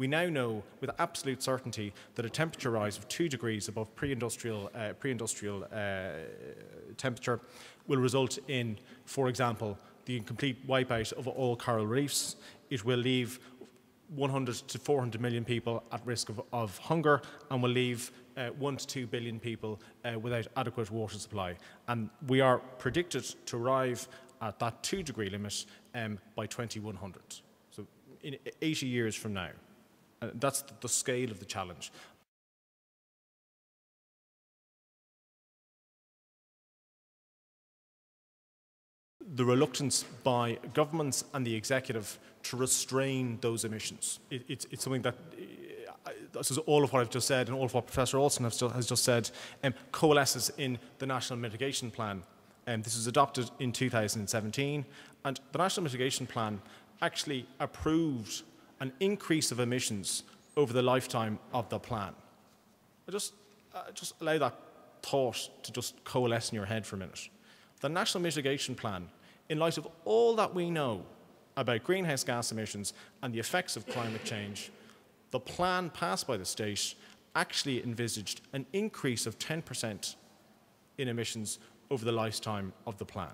We now know with absolute certainty that a temperature rise of two degrees above pre-industrial, uh, pre-industrial uh, temperature will result in, for example, the complete wipeout of all coral reefs. It will leave 100 to 400 million people at risk of, of hunger and will leave uh, 1 to 2 billion people uh, without adequate water supply. And we are predicted to arrive at that 2 degree limit um, by 2100. So in 80 years from now. That's the scale of the challenge. the reluctance by governments and the executive to restrain those emissions. It, it's, it's, something that uh, this is all of what I've just said and all of what Professor Alston has, has just said um, coalesces in the National Mitigation Plan. Um, this was adopted in 2017 and the National Mitigation Plan actually approved an increase of emissions over the lifetime of the plan. I just, uh, just allow that thought to just coalesce in your head for a minute. The National Mitigation Plan, in light of all that we know about greenhouse gas emissions and the effects of climate change, the plan passed by the state actually envisaged an increase of 10% in emissions over the lifetime of the plan.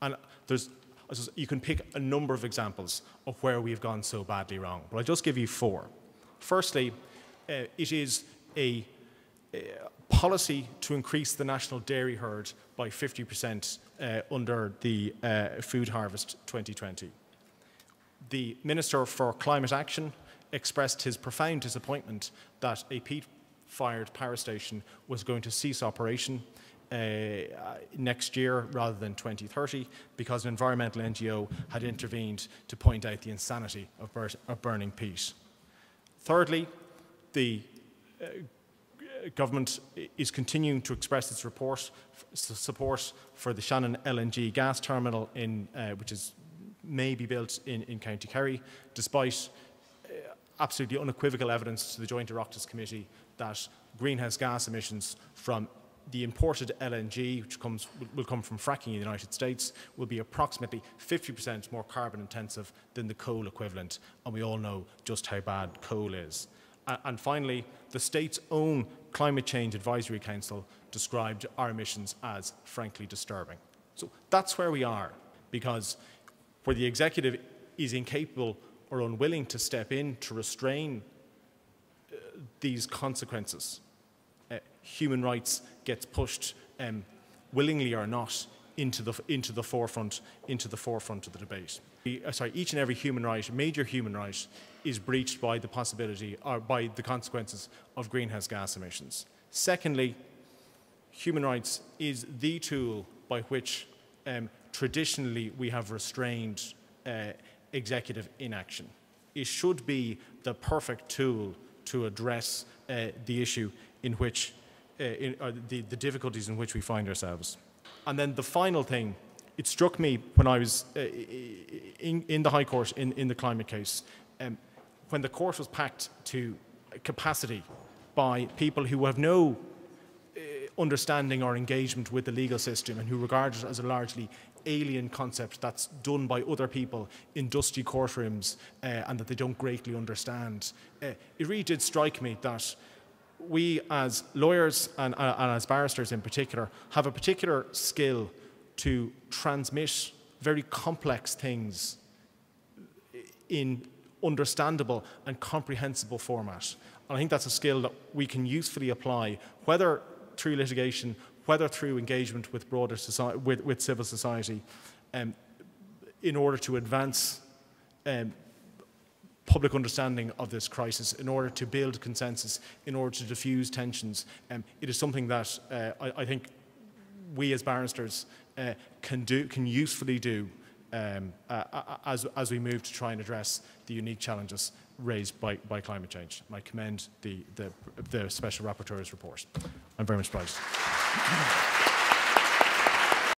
And there's, you can pick a number of examples of where we've gone so badly wrong, but I'll just give you four. Firstly, uh, it is a, a, policy to increase the national dairy herd by 50% uh, under the uh, Food Harvest 2020. The Minister for Climate Action expressed his profound disappointment that a peat-fired power station was going to cease operation next year rather than 2030 because an environmental NGO had intervened to point out the insanity of, bur of burning peat. Thirdly, the uh, government is continuing to express its report, support for the Shannon LNG gas terminal, in, uh, which is may be built in, in County Kerry, despite uh, absolutely unequivocal evidence to the Joint Oireachtas Committee that greenhouse gas emissions from the imported LNG, which comes, will come from fracking in the United States, will be approximately 50% more carbon intensive than the coal equivalent. And we all know just how bad coal is. And finally, the state's own Climate Change Advisory Council described our emissions as frankly disturbing. So that's where we are, because where the executive is incapable or unwilling to step in to restrain uh, these consequences, uh, human rights gets pushed, um, willingly or not, into the, into the forefront, into the forefront of the debate. Uh, sorry, each and every human right, major human right, is breached by the possibility or by the consequences of greenhouse gas emissions. Secondly, human rights is the tool by which um, traditionally we have restrained uh, executive inaction. It should be the perfect tool to address uh, the issue in which, uh, in, uh, the, the difficulties in which we find ourselves. And then the final thing, it struck me when I was uh, in, in, the High Court in, in the climate case, um, when the court was packed to capacity by people who have no uh, understanding or engagement with the legal system and who regard it as a largely alien concept that's done by other people in dusty courtrooms uh, and that they don't greatly understand. Uh, it really did strike me that we as lawyers and, uh, and as barristers in particular have a particular skill to transmit very complex things in understandable and comprehensible format. And I think that's a skill that we can usefully apply, whether through litigation, whether through engagement with broader society, with, with civil society, um, in order to advance um, public understanding of this crisis, in order to build consensus, in order to diffuse tensions. Um, it is something that uh, I, I, think we as barristers uh, can do, can usefully do um, uh, as, as we move to try and address the unique challenges raised by, by climate change. I commend the, the, the Special Rapporteur's report. I'm very much obliged.